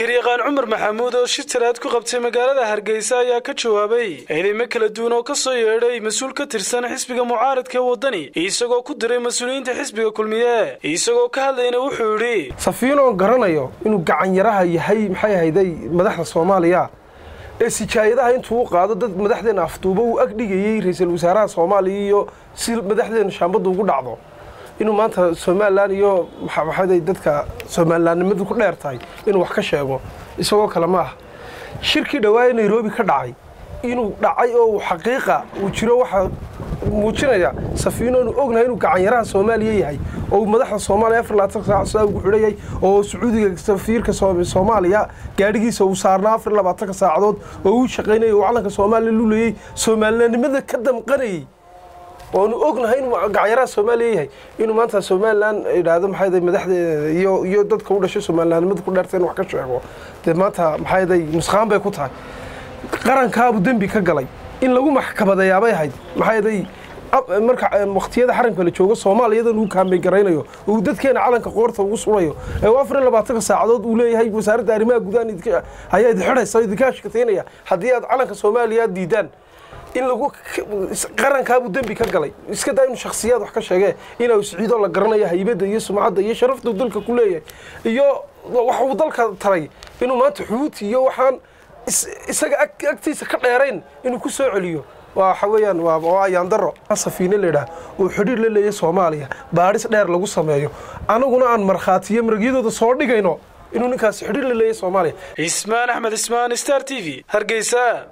garyaqaan cumar maxamuud oo shir tiraad ku qabtay magaalada hargeysa ayaa ka jawaabay eedeymo kala duwan oo ka soo yeedhay mas'uul ka tirsan xisbiga mucaaradka ee waddani isagoo ku diray mas'uuliyiinta xisbiga kulmiye isagoo ka hadlayna wuxuu yidhi safiinoo garanayo inuu gacanyaraha yahay maxay ahayday madaxda soomaaliya? Ee sijaayadaha intuu u qaado dad madaxdeena afduuba uu ag dhigayey ra'iisul wasaaraha soomaaliya iyo si madaxdeena shaambadda ugu dhacdo inuu maanta somalilan iyo maxaday dadka somalilaannimadu ku dheer tahay inuu wax ka sheego isagoo kale ma ah shirkii dhawaaye nairobi ka dhacay inuu dhacay oo xaqiiqa uu jiro waxaa muujinaya safiino inuu ognahay inuu gacanyaraha soomaaliya yahay oo madaxda soomaaliya afar labaatan saac sidaa ugu xidhan yahay oo sacuudiga safiirka soomaaliya gaadhigiisa uu saarnaa afar labaatanka saacadood oo uu shaqaynayay uu calanka soomaaliya lulayey soomalilanimada ka damqanayay oonu ognahay inuu gacanyaraha soomaaliya yahay. Inuu maanta somalilan idhaahdo maxay madaxdeeda iyo iyo dadka u dhashay somalilanimada ku dheerta in wax ka sheego. Dee maanta maxayday nusqaan bay ku tahay. Qarankaabu dembi ka galay. In lagu maxkamadeeyaabay ahayd. Maxayday marka waqtiyada xaramka la joogo soomaaliyadan uu kaambeyn garaynayo. Uu dadkeena calanka qoorta ugu surayo. Ee afar iyo labaatanka saacadood uu leeyahay wasaaradda arrimaha gudaha ayaa idi xidhaysa idinka ashkataynaya haddii aad calanka soomaaliya diidaan in lagu qarankaabuu dembi ka galay. Iska daa inuu shakhsiyaad wax ka sheegee inuu siciidoo la garanaya haybadda iyo sumcadda iyo sharafta dalka ku leeyahay iyo wax uu dalka taray inuu maanta xuuti iyo waxaan isaga agtiisa ka dheerayn inuu ku soo celiyo. Waxa weeyaan waa ayaandaro safiine layidhaah uu xidhiir la leeyahay soomaaliya. Baadhis dheer lagu sameeyo. Anaguna aan markhaatiyo maragyadooda soo dhigayno inuu ninkaasi xidhiir la leeyahay soomaaliya. Ismaan axmed ismaan star t v. Hargeysa